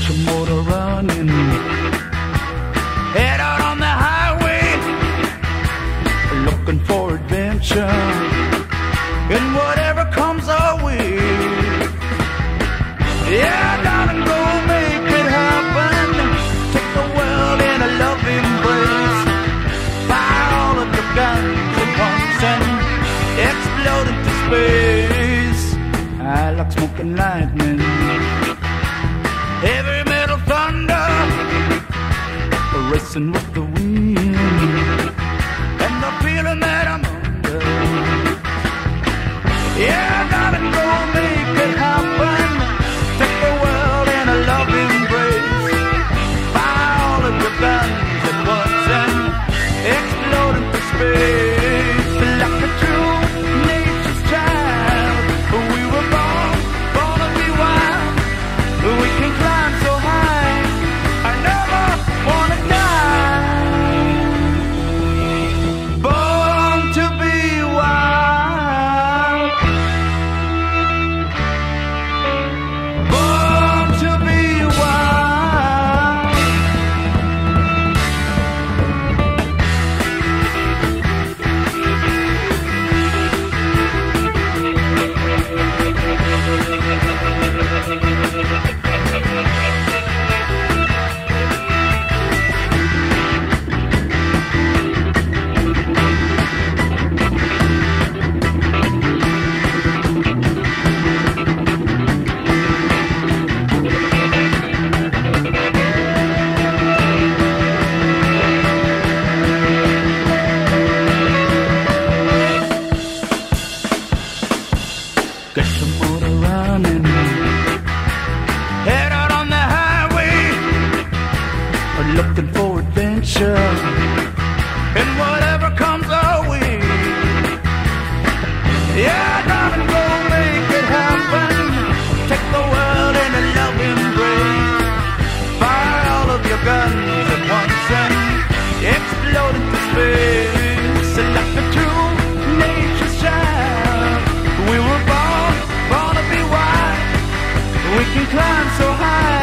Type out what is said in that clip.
motor running. Head out on the highway, looking for adventure. And whatever comes our way. Yeah, darling, go make it happen. Take the world in a love embrace. Fire all of your guns at once and explode into space. I like smoking lightning. Heavy metal thunder. Racing with the Get the motor running. Head out on the highway. Looking for adventure. And whatever comes our way. Yeah. We can climb so high.